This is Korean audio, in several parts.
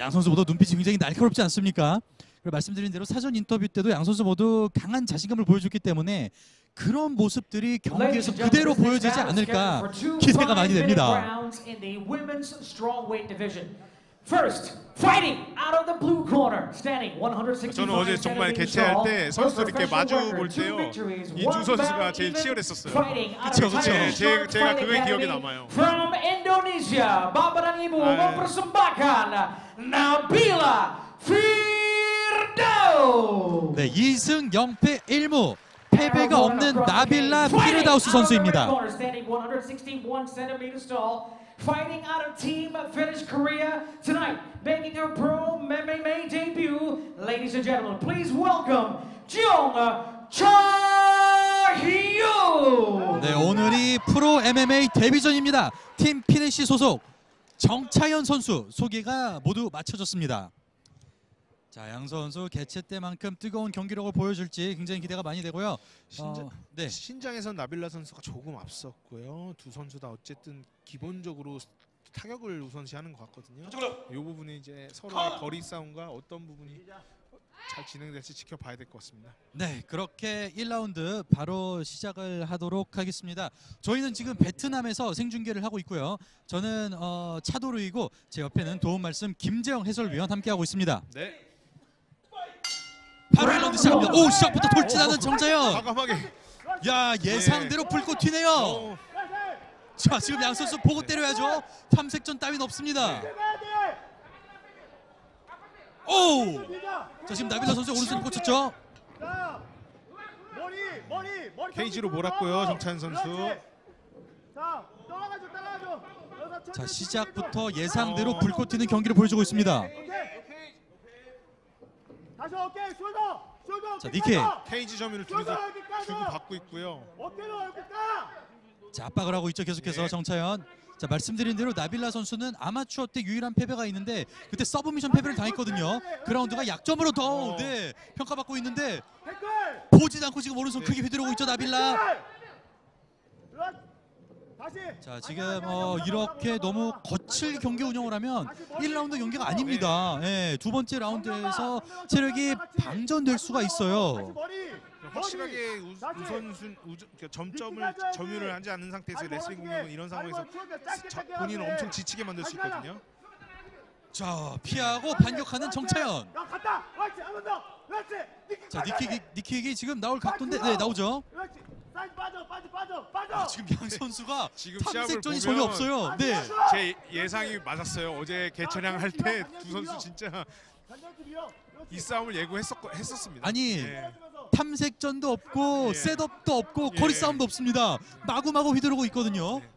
양 선수 모두 눈빛이 굉장히 날카롭지 않습니까? 그리고 말씀드린 대로 사전 인터뷰 때도 양 선수 모두 강한 자신감을 보여줬기 때문에 그런 모습들이 경기에서 그대로 보여지지 않을까 기대가 많이 됩니다. First, fighting out of the blue corner, standing 165 저는 어제 정말 개최할 때 선수들 이렇게 마주 볼 때요. 이두 선수가 제일 치열했었어요. 그쵸, 그쵸. 네, 제- 제가 그게 기억에 남아요. From Indonesia, Bapak dan Ibu 네. mempersembahkan Nabila Firdaus. 네, 2승 0패 1무 패배가 없는 나빌라 피르다우스 선수입니다. Standing 161 centimeters tall, fighting out of Team Finish Korea tonight, making her pro MMA debut. Ladies and gentlemen, please welcome Jung Cha-hyu. 네, 오늘이 프로 MMA 데뷔전입니다. 팀 피네시 소속 정차현 선수 소개가 모두 마쳐졌습니다. 자, 양 선수 개최 때만큼 뜨거운 경기력을 보여줄지 굉장히 기대가 많이 되고요. 신장, 어, 네. 신장에선 나빌라 선수가 조금 앞섰고요. 두 선수 다 어쨌든 기본적으로 타격을 우선시하는 것 같거든요. 이 부분이 이제 서로의 거리 싸움과 어떤 부분이 잘 진행될지 지켜봐야 될 것 같습니다. 네, 그렇게 1라운드 바로 시작을 하도록 하겠습니다. 저희는 지금 베트남에서 생중계를 하고 있고요. 저는 어, 차도르이고 제 옆에는 도움 말씀 김재영 해설위원 함께하고 있습니다. 네. 바로 1라운드 시작합니다. 오, 시작부터 돌진하는 정자현. 과감하게. 야, 예상대로 불꽃 튀네요. 어, 자, 지금 양 선수 보고 때려야죠. 탐색전 따윈 없습니다. 오! 자, 지금 나빌라 선수 오른손 꽂혔죠. 머리 머리 머리 케이지로 몰았고요, 정찬 선수. 자 따라가줘 따라가줘 여기서 자, 천천히 시작부터 예상대로 불꽃 튀는 경기를 보여주고 있습니다. 오케이 다시 어깨 shoulder shoulder 자, knee kick. 케이지 점유를 주고, 주고 받고 있고요. 어깨로 이렇게 까 자, 압박을 하고 있죠. 계속해서 네. 정차현. 자, 말씀드린 대로 나빌라 선수는 아마추어 때 유일한 패배가 있는데 그때 서브미션 패배를 당했거든요. 그 라운드가 약점으로 더 어. 네, 평가받고 있는데 태클 보지도 않고 지금 오른손 네. 크게 휘두르고 있죠, 나빌라. 자 지금 어, 이렇게 너무 거친 경기 운영을 하면 1라운드 경기가 아닙니다. 예, 두 번째 라운드에서 체력이 방전될 수가 있어요. 머리 확실하게 우, 우선순 우전, 그러니까 점점을 점유를 하지 않는 상태에서 레슬링 공격은 이런 상황에서 자, 본인을 엄청 지치게 만들 수 있거든요. 자 피하고 반격하는 정차현. 자. 니킥이 니킥이 지금 나올 각도인데 네 나오죠. 사이드 빠져 빠져 빠져 빠져 아, 지금 양 선수가 지금 탐색전이 전혀 보면 없어요. 네. 제 예상이 맞았어요. 어제 개최량 할때 두 선수 진짜 이 싸움을 예고했었 했었습니다. 아니 네. 탐색전도 없고 예. 셋업도 없고 예. 거리 싸움도 없습니다. 마구마구 휘두르고 있거든요. 네.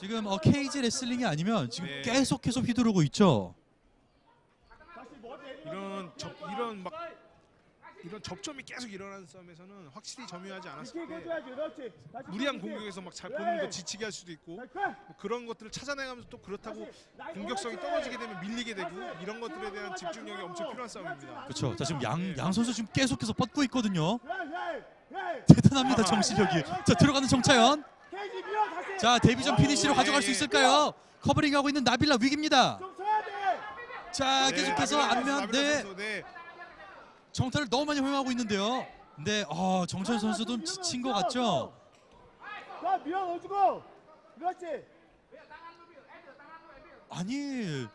지금 어, 케이지 레슬링이 아니면 지금 네. 계속해서 휘두르고 있죠. 다시 머리 내리고 이런 접 이런 막 이런 접점이 계속 일어나는 싸움에서는 확실히 점유하지 않았을 때 무리한. 공격에서 막 잘 보는 거 지치게 할 수도 있고 뭐 그런 것들을 찾아내가면서 또 그렇다고 공격성이 떨어지게 되면 밀리게 되고 이런 것들에 대한 집중력이 엄청 필요한 싸움입니다. 그렇죠. 자 지금 양 양 선수 지금 계속해서 뻗고 있거든요. 대단합니다 정신력이. 자 들어가는 정차현. 자 데뷔전 피니시로 가져갈 수 있을까요? 커버링하고 있는 나빌라 위기입니다. 자 네, 계속해서 안면 나빌라 네 선수, 네. 정타를 너무 많이 허용하고 있는데요. 네, 어, 정찬 선수도 지친 것 같죠? 자 밀어 넣어주고 그렇지 아니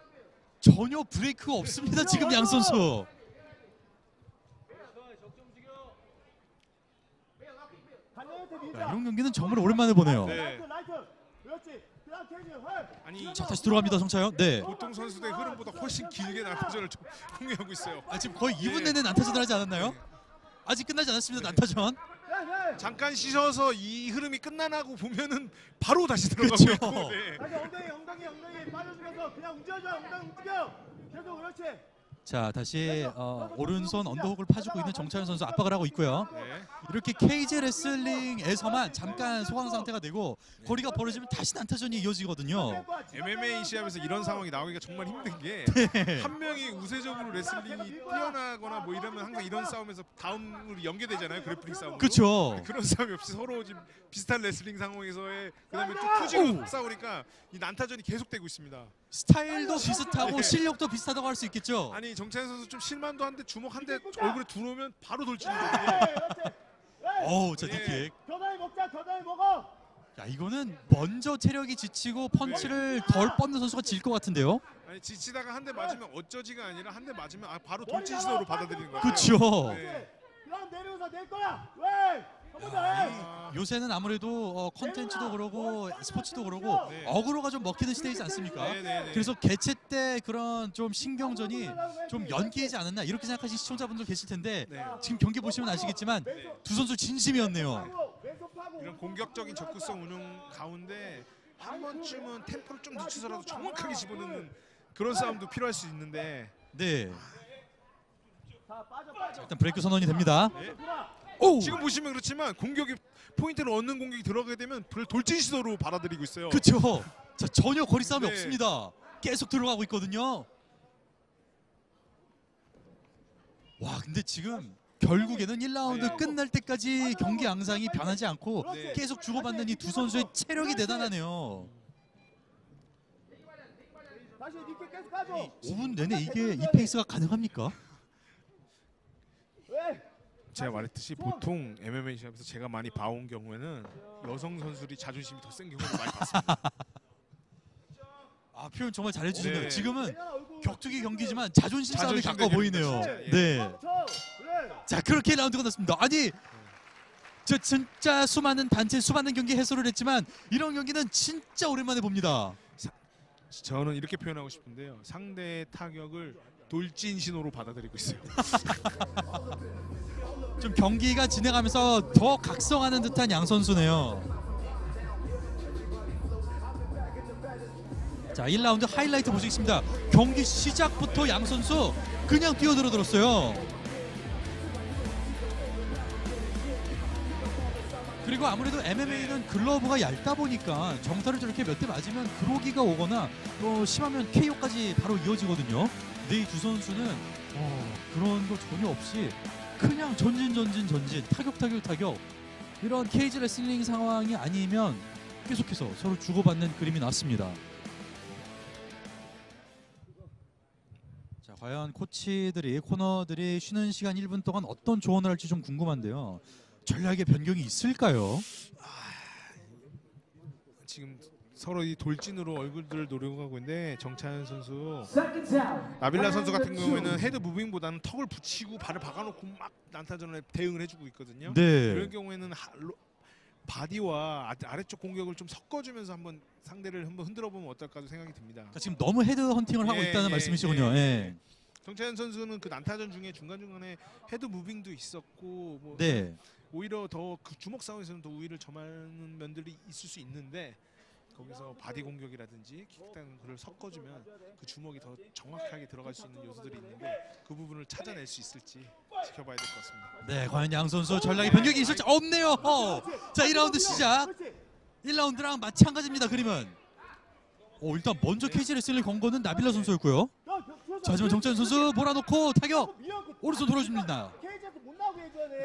전혀 브레이크가 없습니다 지금 양 선수. 이런 경기는 정말 오랜만에 보네요. 네. 아니 자 다시 들어갑니다 정차현. 네. 보통 선수들의 흐름보다 훨씬 길게 난타전을 좀 공유하고 있어요. 아, 지금 거의 2분 네. 내내 난타전을 하지 않았나요? 아직 끝나지 않았습니다 난타전. 헤이 헤이 잠깐 쉬셔서 이 흐름이 끝나나고 보면은 바로 다시 들어가고 그쵸. 있고 네. 다시 엉덩이 엉덩이 엉덩이 빠져주면서 그냥 움직여줘 엉덩이 움직여 계속 그렇지 자 다시 어, 오른손 언더훅을 파주고 있는 정차현 선수 압박을 하고 있고요. 네. 이렇게 케이지 레슬링에서만 잠깐 소강 상태가 되고 거리가 벌어지면 다시 난타전이 이어지거든요. MMA 시합에서 이런 상황이 나오기가 정말 힘든 게 한 명이 우세적으로 레슬링이 뛰어나거나 뭐 이러면 항상 이런 싸움에서 다음으로 연계되잖아요 grappling 싸움으로 그렇죠. 그런 싸움이 없이 서로 지금 비슷한 레슬링 상황에서의 그다음에 또 투지로 싸우니까 이 난타전이 계속되고 있습니다. 스타일도 비슷하고 네. 실력도 비슷하다고 할 수 있겠죠. 아니 정차현 선수 좀 쉴만도 한데 주먹 한 대 얼굴에 들어오면 바로 돌진이 거든요. 어우, 자 예. 뒷킥. 겨자리 먹자 겨자리 먹어 야 이거는 먼저 체력이 지치고 펀치를 덜 뻗는 선수가 질 것 같은데요. 아니 지치다가 한 대 맞으면 어쩌지가 아니라 한 대 맞으면 아, 바로 돌진 시도로 받아들이는 거예요. 그렇죠. 네. 그럼 내려오서 낼 거야 왜 요새는 아무래도 어, 컨텐츠도 그러고 스포츠도 그러고 네. 어그로가 좀 먹히는 시대이지 않습니까? 네네네. 그래서 개최 때 그런 좀 신경전이 좀 연기이지 않았나 이렇게 생각하시는 시청자분들 계실 텐데 네. 지금 경기 보시면 아시겠지만 두 선수 진심이었네요. 이런 공격적인 적극성 운영 가운데 한 번쯤은 템포를 좀 늦춰서라도 정확하게 집어넣는 그런 싸움도 필요할 수 있는데 네, 자 빠져 빠져 일단 브레이크 선언이 됩니다. 네. 오, 지금 보시면 그렇지만 공격이 포인트를 얻는 공격이 들어가게 되면 그걸 돌진 시도로 받아들이고 있어요. 그렇죠. 자 전혀 거리 싸움이 네. 없습니다. 계속 들어가고 있거든요. 와 근데 지금 결국에는 1라운드 네. 끝날 때까지 경기 양상이 변하지 않고 네. 계속 주고받는 이 두 선수의 체력이 대단하네요. 다시 knee kick 계속 가줘 5분 내내 이게 이 페이스가 가능합니까? 왜 제가 말했듯이 보통 MMA 시합에서 제가 많이 봐온 경우에는 여성 선수들이 자존심이 더 센 경우를 많이 봤습니다. 아 표현 정말 잘해주시네요. 네. 지금은 얼굴. 격투기 경기지만 자존심 싸움이 자존심 가까워 보이네요. 진짜. 예. 네. 쳐 그래 자 그렇게 라운드 끝났습니다. 아니 저 진짜 수많은 단체 수많은 경기 해설을 했지만 이런 경기는 진짜 오랜만에 봅니다. 저는 이렇게 표현하고 싶은데요. 상대의 타격을 돌진 신호로 받아들이고 있어요. 좀 경기가 진행하면서 더 각성하는 듯한 양 선수네요. 자 1라운드 하이라이트 보시겠습니다. 경기 시작부터 양 선수 그냥 뛰어들어 들었어요. 그리고 아무래도 MMA는 글러브가 얇다 보니까 정타를 저렇게 몇 대 맞으면 그로기가 오거나 또 심하면 KO까지 바로 이어지거든요. 근데 이 두 선수는 어, 그런 거 전혀 없이 그냥 전진 전진 전진 타격 타격 타격 이런 케이지 레슬링 상황이 아니면 계속해서 서로 주고받는 그림이 나왔습니다. 자 과연 코치들이 코너들이 쉬는 시간 1분 동안 어떤 조언을 할지 좀 궁금한데요. 전략의 변경이 있을까요? 지금 서로 이 돌진으로 얼굴들을 노리고 가고 있는데 정차현 선수. 나빌라 선수 같은 경우에는. head moving보다는 턱을 붙이고 발을 박아놓고 막 난타전에 대응을 해주고 있거든요. 네. 이런 경우에는 하- 로- 바디와 아- 아래쪽 공격을 좀 섞어주면서 한번 상대를 한번 흔들어 보면 어떨까도 생각이 듭니다. 그러니까 지금 너무 head hunting을 하고 예, 있다는 예, 말씀이시군요. 예, 예. 정차현 선수는 그 난타전 중에 중간 중간에 head moving도 있었고 뭐 네. 오히려 더 그 주먹 싸움에서는 더 우위를 점하는 면들이 있을 수 있는데 거기서 바디 공격이라든지 takedown 등을 섞어주면 그 주먹이 더 정확하게 들어갈 수 있는 요소들이 있는데 그 부분을 찾아낼 수 있을지 지켜봐야 될 것 같습니다. 네, 과연 양 선수 전략의 변경이 있을지 없네요. 어. 자, 2라운드 시작. 1라운드랑 마찬가지입니다. 그림은. 오, 일단 먼저 케이지 레슬링 건 거는 나빌라 선수였고요. 자, 하지만 정찬 선수 몰아놓고 타격 오른손 돌아줍니다.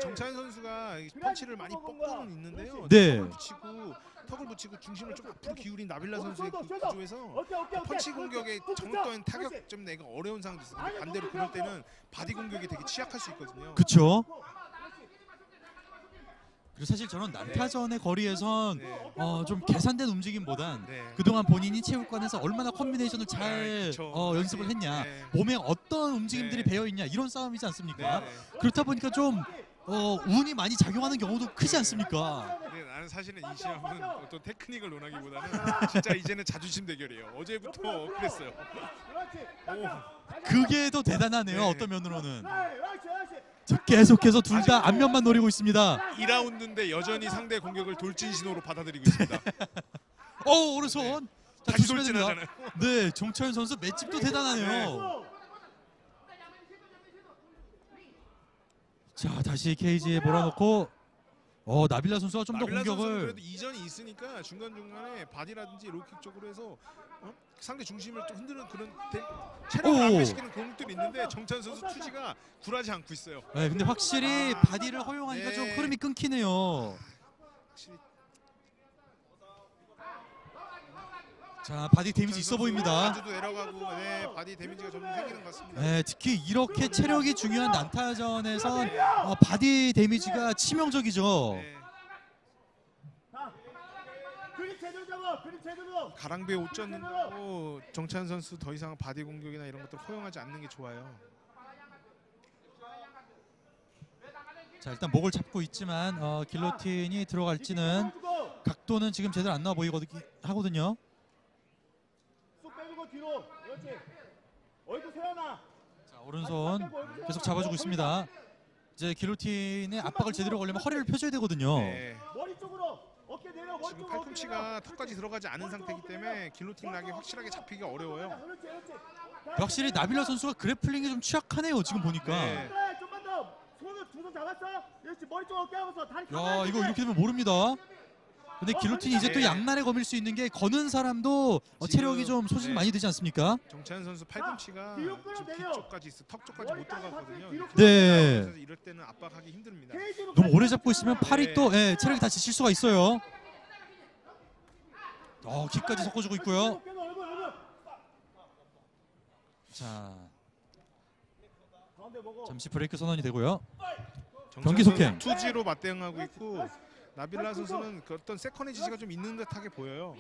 정찬현 선수가 이 펀치를 많이 뻗고는 있는데요. 네. 붙이고 턱을 붙이고 중심을 좀 앞으로 기울인 나빌라 선수의 그 구조에서 펀치 공격에. 정확한. 타격 좀 내가 어려운 상황도 있어요. 반대로 그럴 때는 바디 공격이 되게 취약할 수 있거든요. 그쵸? 그리고 사실 저는 난타전의 거리에선 네. 어, 좀 계산된 움직임보단 네. 그동안 본인이 체육관에서 얼마나 combination을 아, 잘 그쵸. 어, 연습을 했냐 네. 몸에 어떤 움직임들이 네. 배어 있냐 이런 싸움이지 않습니까? 네. 그렇다 보니까 좀 어, 운이 많이 작용하는 경우도 크지 않습니까? 네, 나는 사실은 이 시합은 어떤 테크닉을 논하기보다는 진짜 이제는 자존심 대결이에요. 어제부터 그랬어요. 그렇지 오. 그게 더 대단하네요. 네. 어떤 면으로는 자, 계속해서 둘 다 안면만 노리고 있습니다. 2라운드인데 여전히 상대 공격을 돌진 신호로 받아들이고 있습니다. 어 오른손 자, 다시. 돌진하잖아요. 네, 정차현 선수 맷집도 대단하네요. 자, 다시 케이지에 몰아넣고 어 나빌라 선수가 좀 더 나빌라 선수는 공격을 그래도 이점이 있으니까 중간 중간에 바디라든지 low kick 쪽으로 해서 어? 상대 중심을 좀 흔드는 그런 대, 체력을 오. 안배시키는 공격들이 있는데 정차현 선수 투지가 굴하지 않고 있어요. 네, 근데 확실히 바디를 허용하니까 네. 좀 흐름이 끊기네요. 확실히 자 바디 데미지 있어 보입니다. 도 내려가고 네, 바디 데미지가 좀 생기는 것 같습니다. 네, 특히 이렇게 체력이 중요한 난타전에선 어, 바디 데미지가 치명적이죠. 네. 가랑비에 옷 젖는다고 정차현 선수 더 이상 바디 공격이나 이런 것들 허용하지 않는 게 좋아요. 자 일단 목을 잡고 있지만 어, guillotine이 들어갈지는 각도는 지금 제대로 안 나와 보이거든요. 빼주고 뒤로. 그렇지. 얼굴 세워놔. 자 오른손 계속 잡아주고 있습니다. 이제 guillotine의 압박을 제대로 걸려면 허리를 펴줘야 되거든요. 네. 머리 쪽으로. 어깨 내려. 머리 지금 쪽으로 팔꿈치가 내려. 턱까지 들어가지 않은 상태이기 때문에 길로틴 락이 확실하게 잡히기가 어려워요. 그렇지, 그렇지. 자, 확실히 나빌라 선수가 그래플링이 좀 취약하네요. 지금 보니까. 네. 그래, 좀만 더. 손을 두 손 잡았어. 그렇지. 머리 쪽 어깨 하고서 다리 야 가만히 이거. 이렇게 되면 모릅니다. 근데 길로틴이 이제 또 네. 양날에 검일 수 있는 게 거는 사람도 어, 체력이 좀 소진이 네. 많이 되지 않습니까? 정찬 선수 팔꿈치가 뒤로 지금 끌어내려. 뒤쪽까지 있어. 턱 쪽까지 못 들어갔거든요. 뒤로 네. 그래서 이럴 때는 압박하기 힘듭니다. 너무 오래 잡고 있으면. 팔이 네. 또 예, 체력이 다 지칠 수가 있어요. 어, 킥까지 섞어주고 있고요. 얼굴. 자. 잠시 브레이크 선언이 되고요. 경기 속행. 투지로 맞대응하고 있고 나빌라 선수는 그 어떤 second edge가 좀 있는 듯하게 보여요.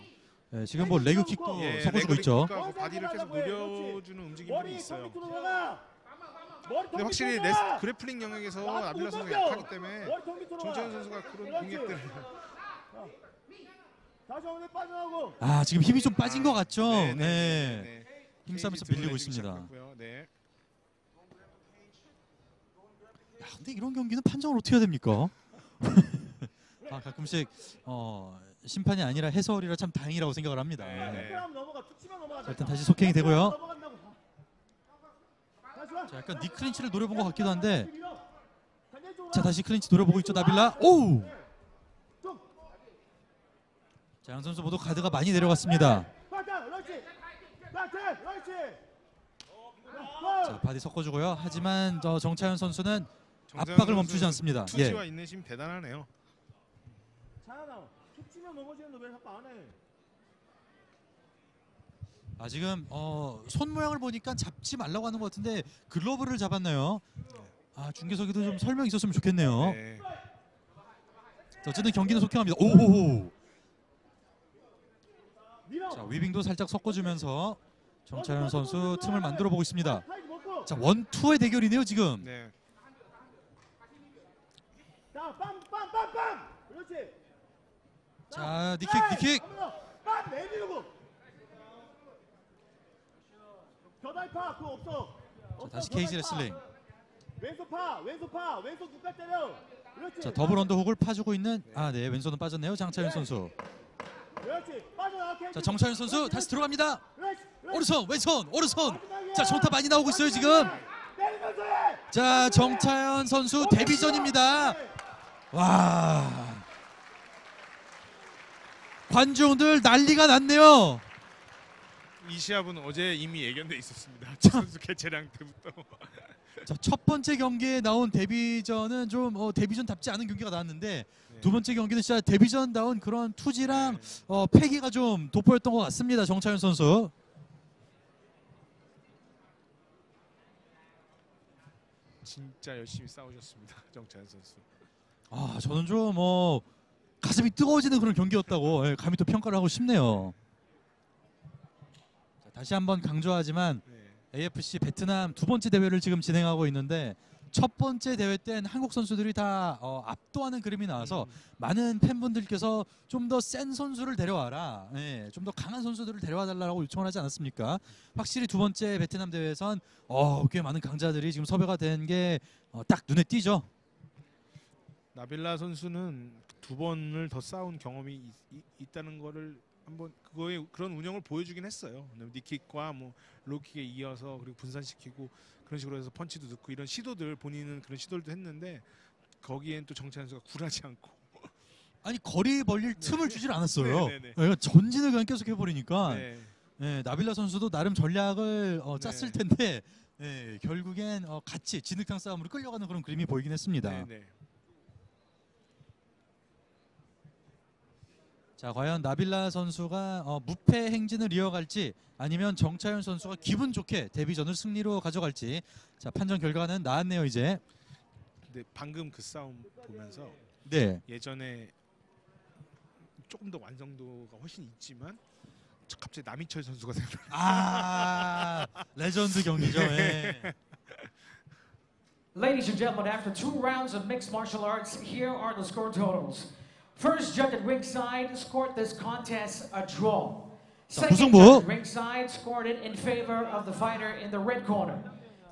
예, 지금 뭐 leg kick도 예, 섞어주고 leg kick 있죠. 하고 바디를 계속 노려주는 움직임들이 머리 있어요. 근데 확실히 레스, grappling 영역에서 나빌라 선수가 약하기 때문에 머리 턱 밑으로 정차현 나가. 선수가 그런. 공격들을. 아, 지금 힘이 좀 빠진 것 같죠? 네, 네, 네. 네, 네. 힘싸움에서 밀리고 있습니다. 시작했고요. 네. 야, 근데 이런 경기는 판정을 어떻게 해야 됩니까? 아, 가끔씩 어, 심판이 아니라 해설이라 참 다행이라고 생각을 합니다. 네, 네. 넘어가. 자, 일단 다시 속행이 되고요. 자, 약간 knee clinch를 노려본 것 같기도 한데 자, 와. 다시 클린치 노려보고 있죠, 나빌라. 오우! 쭉. 자, 양 선수 모두 가드가 많이 내려갔습니다. 자, 바디 섞어주고요. 하지만 저 정차현 선수는 압박을 선수 멈추지 않습니다. 예. 투지와 인내심 대단하네요. 잘하나. 툭 치면 넘어지는데 왜 자꾸 안 해? 아 지금 어, 손 모양을 보니까 잡지 말라고 하는 것 같은데 글러브를 잡았나요? 아 중계석에도 좀 설명 있었으면 좋겠네요. 네. 자, 어쨌든 경기는 속행합니다. 오호호. 자 위빙도 살짝 섞어주면서 정차현 선수 틈을 만들어 보고 있습니다. 자 원투의 대결이네요 지금. 네. 자, 빰, 빰, 빰, 빰. 그렇지. 자 니킥 에이, 니킥. 한번 더. 빰 내밀고. 겨달파 그거 없어. 없어, 다시 케이지. 레슬링. 왼손 파, 왼손 파, 왼손 눈깔 때려. 그렇지. 자 더블 언더훅을 파주고 있는 아 네 왼손은 빠졌네요 장차현 선수. 그렇지. 케이지. 자 정차현 선수 다시 들어갑니다. 그렇지. 그렇지. 오른손 왼손 오른손. 자 정타 많이 나오고 있어요 지금. 내리면서 해. 자 정차현 선수 데뷔전입니다. 와 관중들 난리가 났네요. 이 시합은 어제 이미 예견돼 있었습니다. 저 선수 개체량 때부터. 자, 첫 번째 경기에 나온 데뷔전은 좀 어, 데뷔전답지 않은 경기가 나왔는데 네. 두 번째 경기는 진짜 데뷔전다운 그런 투지랑 네. 어, 패기가 좀 돋보였던 것 같습니다. 정차현 선수. 진짜 열심히 싸우셨습니다. 정찬 선수. 아 저는 좀 어, 가슴이 뜨거워지는 그런 경기였다고 예, 감히 또 평가를 하고 싶네요. 자, 다시 한번 강조하지만 네. AFC 베트남 두 번째 대회를 지금 진행하고 있는데 첫 번째 대회 때는 한국 선수들이 다 어, 압도하는 그림이 나와서 음. 많은 팬분들께서 좀 더 센 선수를 데려와라, 예, 좀 더 강한 선수들을 데려와 달라고 요청을 하지 않았습니까? 확실히 두 번째 베트남 대회에선 어, 꽤 많은 강자들이 지금 섭외가 된 게딱 눈에 띄죠. 나빌라 선수는 두 번을 더 싸운 경험이 있, 다는 거를 한번 그거에 그런 운영을 보여주긴 했어요. 니킥과 뭐 로킥에 이어서 그리고 분산시키고 그런 식으로 해서 펀치도 넣고 이런 시도들 본인은 그런 시도들도 했는데 거기엔 또 정찬 선수가 굴하지 않고 아니 거리 벌릴 틈을 주질 않았어요. 네, 네, 예, 전진을 그냥 계속 해버리니까 네. 예, 나빌라 선수도 나름 전략을 어, 네. 짰을 텐데 예, 결국엔 어, 같이 진흙탕 싸움으로 끌려가는 그런 그림이 보이긴 했습니다. 네, 네. 자 과연 나빌라 선수가 어, 무패 행진을 이어갈지 아니면 정차현 선수가 기분 좋게 데뷔전을 승리로 가져갈지 자 판정 결과는 나왔네요 이제 근데 방금 그 싸움 보면서 네 예전에 조금 더 완성도가 훨씬 있지만 저 갑자기 남희철 선수가 생각. 아 레전드 경기죠 예. Ladies and gentlemen, after two rounds of mixed martial arts, here are the score totals. First judge at ringside scored this contest a draw. Second judge at ringside scored it in favor of the fighter in the red corner.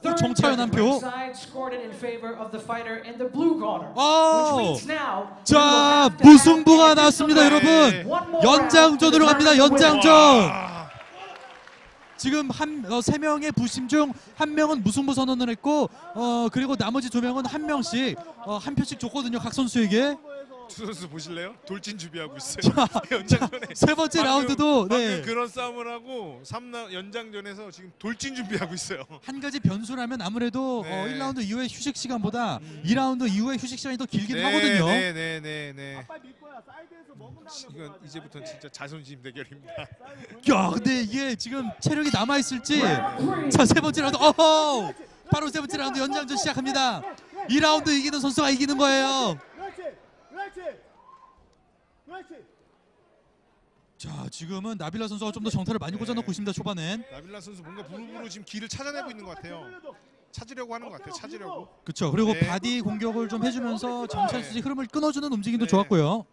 Third judge 한 at 표. ringside scored it in favor of the fighter in the blue corner. 오! Which means now 자 무승부가 나왔습니다 여러분 One more round 연장전으로 갑니다. 연장전 지금 한세 명의 부심 중 한 명은 무승부 선언을 했고 어 그리고 나머지 두 명은 한 명씩 어, 한 표씩 줬거든요 각 선수에게 두 선수 보실래요? 돌진 준비하고 있어요. 연장전에 세 번째 방금- 라운드도 방금 네. 그런 싸움을 하고 3라 연장전에서 지금 돌진 준비하고 있어요. 한 가지 변수라면 아무래도 네. 어, 1라운드 이후의 휴식 시간보다 2라운드 이후의 휴식 시간이 더 길긴 네, 하거든요. 네, 네, 네, 네. 이건 이제부터는 진짜 자존심 대결입니다. 야, 근데 이게 지금 체력이 남아 있을지. 자, 세 번째 라운드. 어허! 바로 세 번째 라운드 연장전 시작합니다. 2라운드 이기는 선수가 이기는 거예요. 그렇지. 그렇지. 그렇지. 자, 지금은 나빌라 선수가 좀 더 정타를 많이 꽂아놓고 있습니다. 초반엔. 나빌라 선수 뭔가 부르부르 지금 길을 찾아내고 있는 것 같아요. 찾으려고 하는 것 같아요. 찾으려고. 그렇죠. 그리고 네. 바디 공격을 좀 해주면서 정차현 선수의 흐름을 끊어주는 움직임도 네. 좋았고요.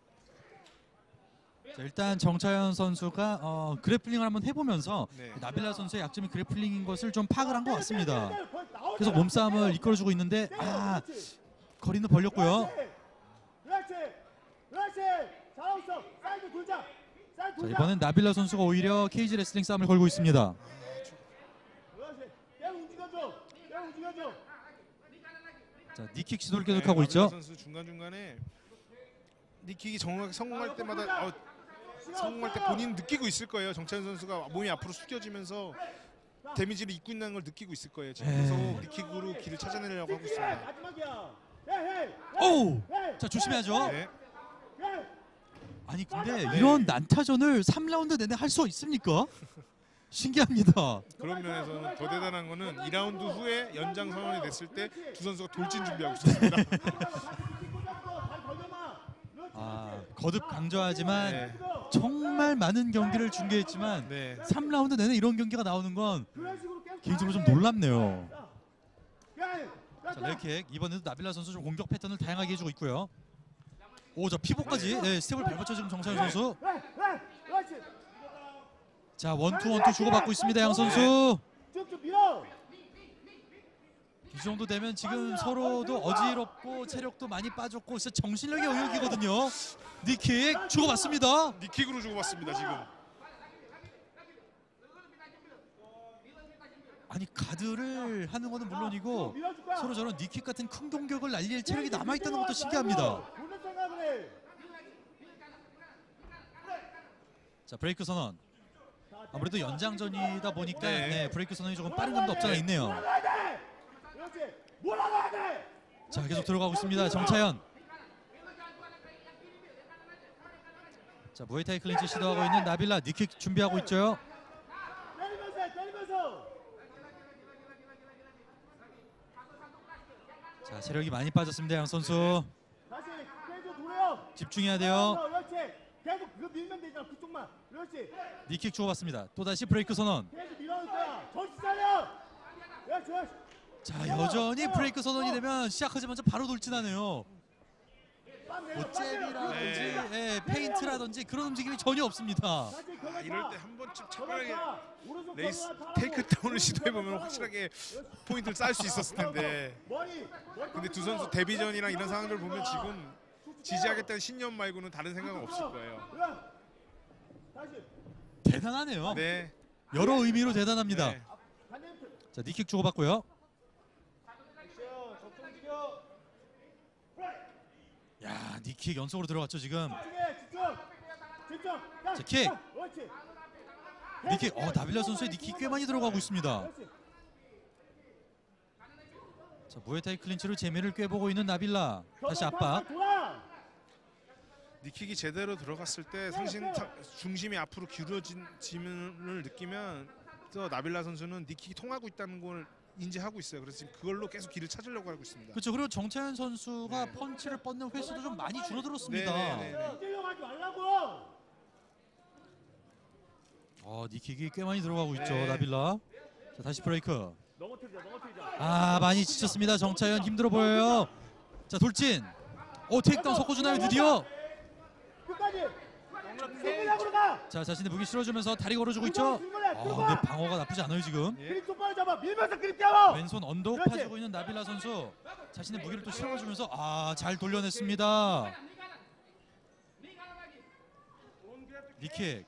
자, 일단 정차현 선수가 어, grappling을 한번 해보면서 네. 나빌라 선수의 약점이 grappling인 것을 좀 파악을 한 것 같습니다. 계속 몸싸움을 이끌어주고 있는데 아 거리는 벌렸고요. 자. 이번엔 나빌라 선수가 오히려 케이지 레슬링 싸움을 걸고 있습니다. 자 니킥 시도를 네, 계속하고 나빌라 있죠. 선수 중간 중간에 니킥이 정확 성공할 때마다 어, 성공할 때 본인 느끼고 있을 거예요. 정찬 선수가 몸이 앞으로 숙여지면서 데미지를 입고 있는 걸 느끼고 있을 거예요. 지금 네. 계속 니킥으로 길을 찾아내려고 하고 있습니다. 오! 자 조심해야죠. 네. 아니 근데 네. 이런 난타전을 3라운드 내내 할 수 있습니까? 신기합니다. 그런 면에서는 더 대단한 거는 2라운드 후에 연장 선언이 됐을 때 두 선수가 돌진 준비하고 있었습니다. 아 거듭 강조하지만 네. 정말 많은 경기를 중계했지만 네. 3라운드 내내 이런 경기가 나오는 건 개인적으로 좀. 놀랍네요. 자 레킥 이번에도 나빌라 선수 좀 공격 패턴을 다양하게 해주고 있고요. 오저 피복까지 네, 스텝을 밟았죠 지금 정찬 선수. 자 원투 원투 주고받고 있습니다 양 선수. 이 정도 되면 지금 서로도 어지럽고 체력도 많이 빠졌고 진짜 정신력의 영역이거든요. 니킥 주고받습니다. 니킥으로 주고받습니다 지금. 아니 가드를 하는 거는 물론이고. 서로 저런 니킥 같은 큰 공격을 날릴 체력이 남아 있다는 것도 신기합니다. 자 브레이크 선언. 아무래도 연장전이다 보니까 네. 네, 브레이크 선언이 조금 빠른 감도 없잖아 있네요. 자 계속 들어가고 있습니다 정차현. 자 무에타이 클린치 시도하고 있는 나빌라 니킥 준비하고 있죠. 자 체력이 많이 빠졌습니다 양 선수. 집중해야 돼요. 그렇지. 계속 그 밀면 되잖아. 그쪽만. 그렇지. knee kick 주고받습니다. 또 다시 브레이크 선언. 계속 밀어올 거야. 정신 차려. 그렇지. 그렇지. 자 여전히 브레이크 선언이 되면 시작하자마자 바로 돌진하네요. 땀 내려, 뭐땀 내려. 잽이라든지 네. 예, 페인트라든지 그런 움직임이 전혀 없습니다. 아. 이럴 때 한 번쯤 차분하게 레이스. takedown을 시도해 보면 확실하게 포인트를 쌓을 수 있었을 텐데. 머리. 머리 근데 두 선수 데뷔전이랑 이런 상황들 보면 지금 지지하겠다는 신념 말고는 다른 생각은 없을 거예요. 대단하네요. 네. 여러 의미로 대단합니다. 네. 자 니킥 주고받고요. 야 니킥 연속으로 들어갔죠 지금. 자, 킥. 니킥 어 나빌라 선수의 니킥 꽤 많이 들어가고 있습니다. 자 무에타이 클린치로 재미를 꿰보고 있는 나빌라. 다시 압박. 니킥이 제대로 들어갔을 때 상신 상- 중심이 앞으로 기울어지면을 느끼면 또 나빌라 선수는 니킥이 통하고 있다는 걸 인지하고 있어요. 그래서 지금 그걸로 계속 길을 찾으려고 하고 있습니다. 그렇죠. 그리고 정차현 선수가 네. 펀치를 뻗는 횟수도 좀 많이 줄어들었습니다. 네네네. 어, 니킥이 꽤 많이 들어가고 있죠. 네. 나빌라. 자, 다시 브레이크. 넘어뜨리자, 넘어뜨리자. 아, 많이 지쳤습니다. 정차현 힘들어 보여요. 자, 돌진. 오, 테이크다운 섞어주나요, 드디어? 자, 자신의 무기 실어주면서 다리 걸어주고 있죠. 아, 근데 방어가 나쁘지 않아요, 지금. 예. 그립 똑바로 잡아. 밀면서 그립 잡아. 왼손 언덕 그렇지. 파주고 있는 나빌라 선수. 자신의 무기를 또 실어주면서 아, 잘 돌려냈습니다. 니킥.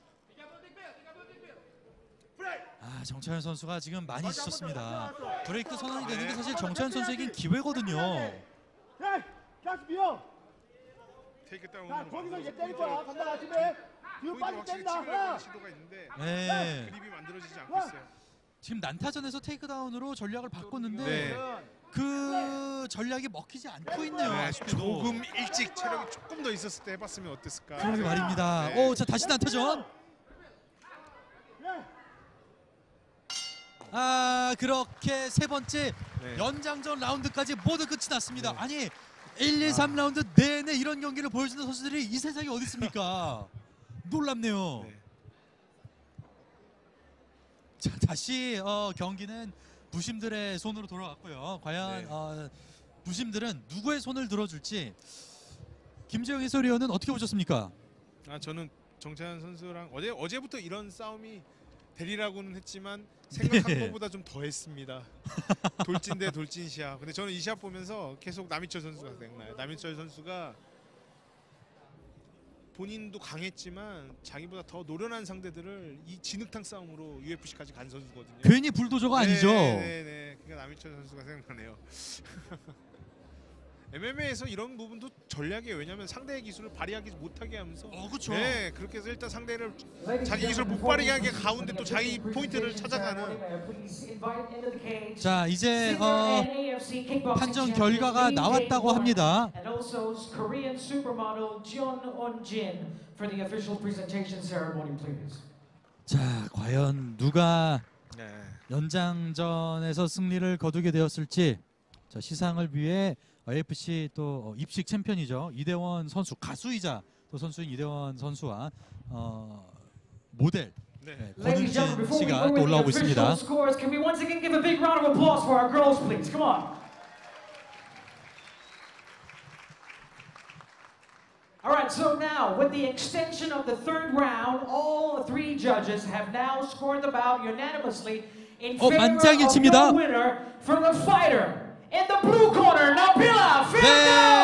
아, 정차현 선수가 지금 많이 지쳤습니다. 브레이크 선언이 되는 게 사실 정차현 선수에겐 기회거든요. 야, 가스 비워. 테이크 자, 다운으로 거기서 얘 만들어서 때릴 거야. 포인트 간다, 아침에. 뒤로 포인트 빠지 확실히 뗀다. 하나. 시도가 있는데 네. 그립이 만들어지지 않고 있어요. 지금 난타전에서 테이크다운으로 전략을 바꿨는데 네. 그 전략이 먹히지 않고 있네요. 네, 아쉽게도. 조금 일찍 체력이 조금 더 있었을 때 해봤으면 어땠을까. 그러게 말입니다. 네. 오, 자 다시 난타전. 예. 아 그렇게 세 번째 네. 연장전 라운드까지 모두 끝이 났습니다. 네. 아니 1, 2, 3라운드 내내 이런 경기를 보여주는 선수들이 이 세상에 어디 있습니까? 놀랍네요. 네. 자 다시 어, 경기는 부심들의 손으로 돌아왔고요. 과연 네. 어, 부심들은 누구의 손을 들어줄지 김재영 해설위원은 어떻게 보셨습니까? 아 저는 정찬현 선수랑 어제 어제부터 이런 싸움이 되리라고는 했지만 생각한 네. 것보다 좀 더했습니다. 돌진 대 돌진 시합. 근데 저는 이 시합 보면서 계속 남희철 선수가 생각나요. 남희철 선수가 본인도 강했지만 자기보다 더 노련한 상대들을 이 진흙탕 싸움으로 UFC까지 간 선수거든요. 괜히 불도저가 아니죠. 네, 네. 그러니까 남희철 선수가 생각나네요. MMA에서 이런 부분도 전략이에요. 왜냐하면 상대의 기술을 발휘하지 못하게 하면서 어 그렇죠. 네, 그렇게 해서 일단 상대를 자기 기술 못 발휘하게 가운데 또 자기 포인트를 찾아가는 자 이제 어, 판정 결과가 나왔다고 합니다. 자 과연 누가 네. 연장전에서 승리를 거두게 되었을지 자 시상을 위해 AFC 또 어, 입식 챔피언이죠 이대원 선수 가수이자 또 선수인 이대원 선수와 어, 모델 네. 네, Ladies and 권은진 gentlemen, before we 씨가 또 올라오고 있습니다. scores, can we once again give a big round of applause for our girls, please? Come on. All right, so now with the extension of the third round, all three judges have now scored the bout unanimously in 어, favor of 만장일치입니다. the winner for the fighter in the blue corner, Nabila Firdaus. 네